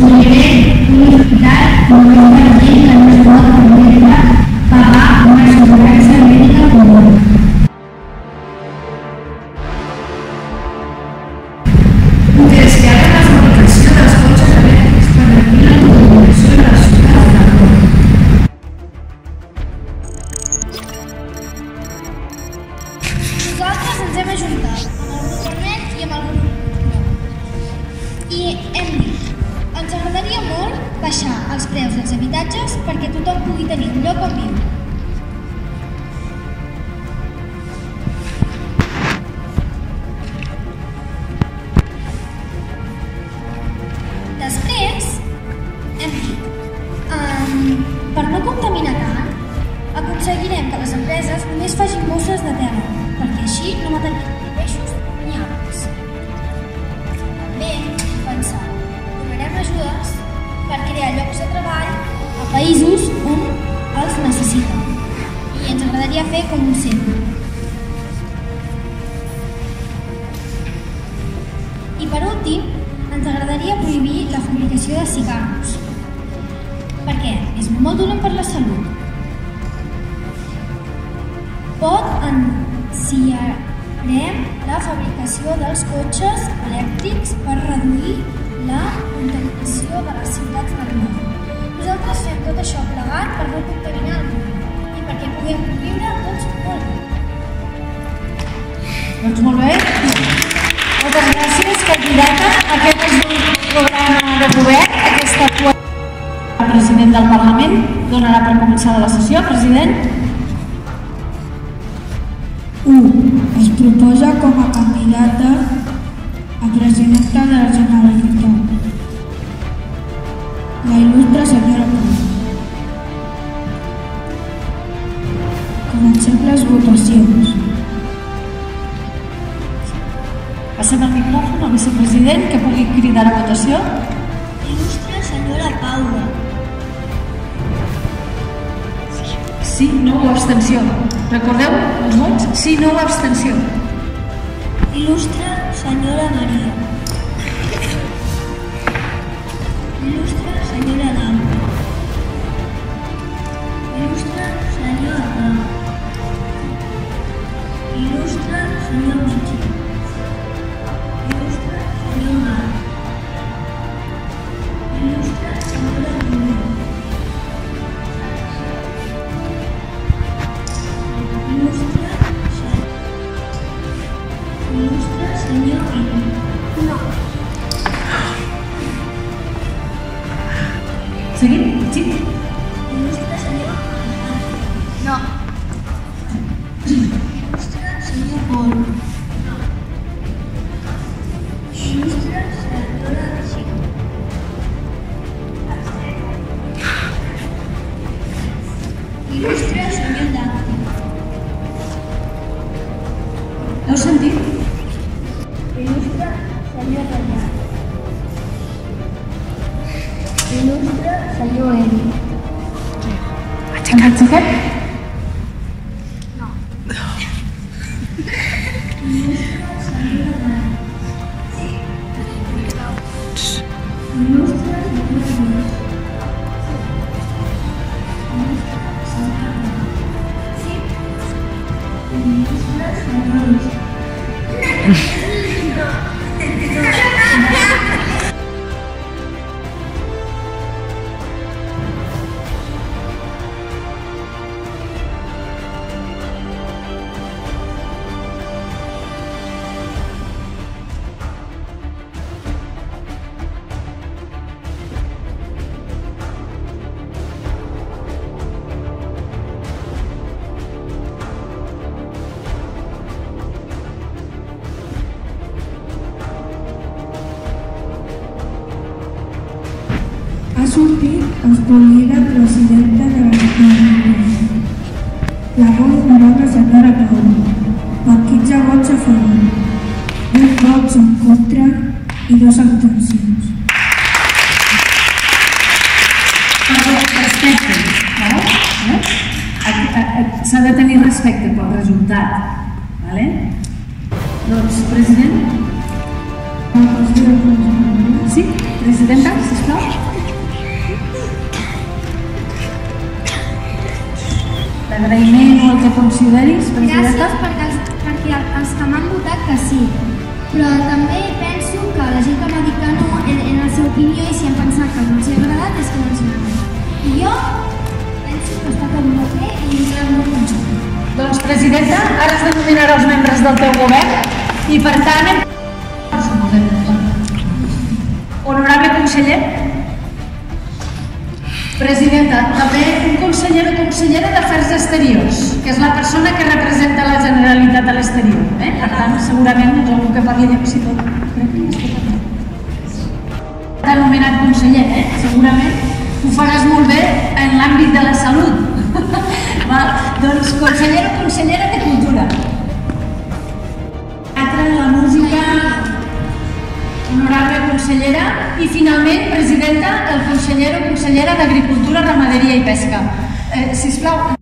ಮುಂದಿದೆ Nosaltres ens hem ajuntat amb el grup i amb el grup i hem dit baixar els preus dels habitatges perquè tothom pugui tenir un lloc on viure. Després, hem dit, um, per no contaminar tant, aconseguirem que les empreses només facin bosses de terra, perquè així no mataríem fer com centre. I per últim, ens agradaria prohibir la fabricació de cigarros, perquè és molt dolent per la salut. Pot enciarem la fabricació dels cotxes elèctrics per reduir la contaminació de les ciutats del món. Nosaltres fem tot això plegat per no contaminar el món perquè puguem viure tots molt bé. Doncs molt bé. Moltes gràcies, candidata. Aquest és un programa de govern. Aquesta cua... El president del Parlament donarà per començar la sessió. President. 1. Es proposa com a candidata a presidenta de la Generalitat. La il·lustre senyora Pous. Comencem les votacions. Passem el micròfon al vicepresident que pugui cridar a votació. Il·lustre senyora Paula. Sí, no o abstenció. Recordeu els vots? Sí, no o abstenció. Il·lustre senyora Maria. Il·lustre senyora Laura. No. Il·lustre senyor Pol. No. Il·lustre senyora Xic. Il·lustre senyor Dante. Heu sentit? Il·lustre senyor Dallà. Il·lustre senyor Eli. Hem aixecat? Il·lustre Ha sortit escollida presidenta de la Generalitat. La molt honorable senyora Paula, per 15 vots a favor, 10 vots en contra i dos abstencions. Respecte. Vale? Eh? A- a- S'ha de tenir respecte pel resultat. Vale? Doncs, president? Sí? Presidenta, Gràcies perquè els, perquè els que m'han votat que sí. Però també penso que la gent que m'ha dit que no, en, en la seva opinió, i si han pensat que no els ha agradat, és que no els ha agradat. I jo penso que està tot molt bé i em queda molt content. Doncs, presidenta, ara es denominarà els membres del teu govern i per tant. Honorable conseller, presidenta, també un conseller o consellera d'Afers Exteriors, que és la persona que representa la Generalitat a l'exterior. Eh? Per tant, segurament és algú que parli de si tot. T'ha nomenat conseller, eh? Segurament ho faràs molt bé en l'àmbit de la salut. Doncs conseller o consellera de Cultura. Teatre, la música, honorable consellera i finalment, presidenta, el conseller o consellera d'Agricultura, Ramaderia i Pesca. Eh, sisplau,